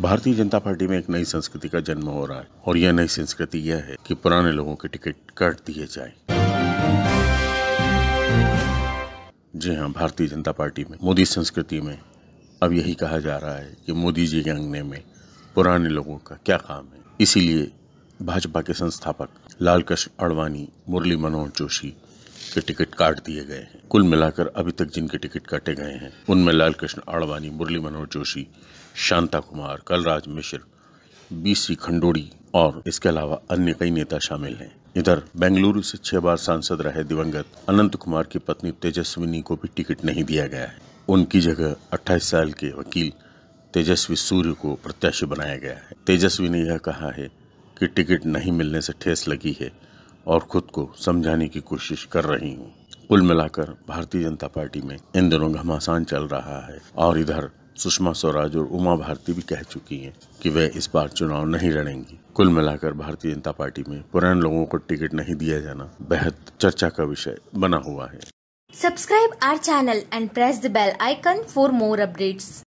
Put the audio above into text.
Bharatiya Janata party में एक नई संस्कृति का जन्म हो रहा है और यह नई संस्कृति यह है कि पुराने लोगों के टिकट काट दिए जाए। जी हाँ भारतीय जनता पार्टी में, मोदी संस्कृति में अब यही कहा जा रहा है कि मोदी जी के अंगने में पुराने लोगों का क्या काम है। इसीलिए भाजपा के संस्थापक लाल कृष्ण अडवाणी मुरली मनोहर जोशी के टिकट काट दिए गए हैं। कुल मिलाकर अभी तक जिनके टिकट काटे गए हैं, उनमें लाल कृष्ण आडवाणी, मुरली मनोहर जोशी, शांता कुमार, कलराज मिश्र, बीसी खंडोड़ी और इसके अलावा अन्य कई नेता शामिल हैं। इधर बेंगलुरु से छह बार सांसद रहे दिवंगत अनंत कुमार की पत्नी तेजस्विनी को भी टिकट नहीं दिया गया है। उनकी जगह 28 साल के वकील तेजस्वी सूर्य को प्रत्याशी बनाया गया है। तेजस्वी ने यह कहा है कि टिकट नहीं मिलने से ठेस लगी है। और खुद को समझाने की कोशिश कर रही हूँ। कुल मिलाकर भारतीय जनता पार्टी में इन दिनों घमासान चल रहा है और इधर सुषमा स्वराज और उमा भारती भी कह चुकी हैं कि वे इस बार चुनाव नहीं लड़ेंगी। कुल मिलाकर भारतीय जनता पार्टी में पुराने लोगों को टिकट नहीं दिया जाना बेहद चर्चा का विषय बना हुआ है। Subscribe our channel and press the bell icon for more updates.